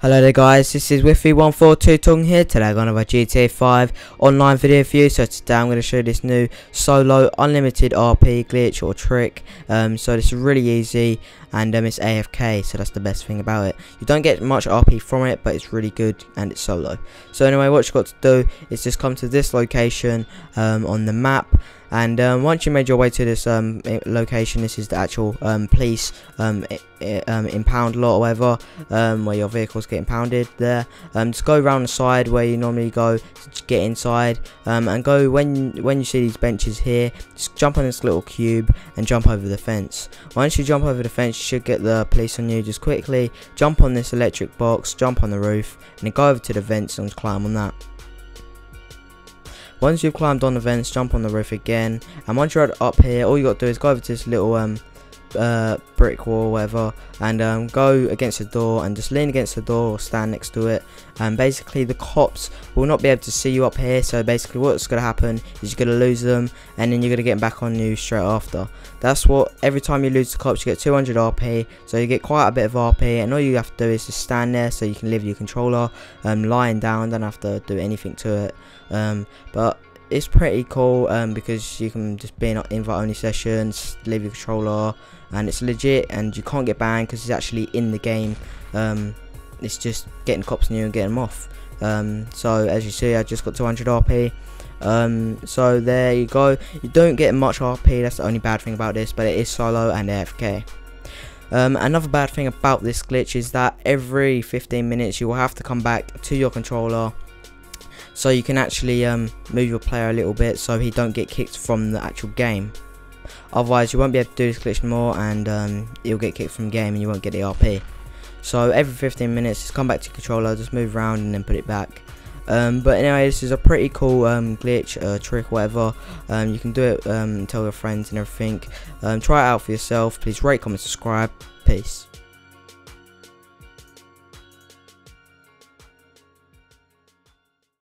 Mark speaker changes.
Speaker 1: Hello there guys, this is Wify142 Tung here. Today I'm going to have a GTA 5 online video for you. So today I'm going to show you this new solo unlimited RP glitch or trick. Um, so this is really easy and um, it's AFK so that's the best thing about it. You don't get much RP from it but it's really good and it's solo. So anyway what you've got to do is just come to this location um, on the map and um, once you made your way to this um, location this is the actual um, police um, um, impound lot or whatever um, where your vehicle's getting impounded there. Just go around the side where you normally go get inside. And go when when you see these benches here just jump on this little cube and jump over the fence. Once you jump over the fence you should get the police on you just quickly. Jump on this electric box jump on the roof and then go over to the vents and climb on that once you've climbed on the vents, jump on the roof again. And once you're up here, all you got to do is go over to this little um, uh, brick wall whatever and um, go against the door and just lean against the door or stand next to it. And basically the cops will not be able to see you up here so basically what's going to happen is you're going to lose them and then you're going to get back on you straight after. That's what every time you lose the cops you get 200 RP so you get quite a bit of RP and all you have to do is just stand there so you can leave your controller um, lying down don't have to do anything to it. Um, but it's pretty cool um, because you can just be in invite only sessions, leave your controller, and it's legit and you can't get banned because it's actually in the game. Um, it's just getting cops new and getting them off. Um, so as you see, I just got 200 RP. Um, so there you go. You don't get much RP. That's the only bad thing about this, but it is solo and AFK. Um, another bad thing about this glitch is that every 15 minutes you will have to come back to your controller so you can actually um, move your player a little bit so he don't get kicked from the actual game. Otherwise you won't be able to do this glitch more and um, you'll get kicked from game and you won't get the RP so every 15 minutes just come back to controller just move around and then put it back. Um, but anyway this is a pretty cool um, glitch uh, trick whatever. Um, you can do it um, tell your friends and everything. Um, try it out for yourself. Please rate comment subscribe. Peace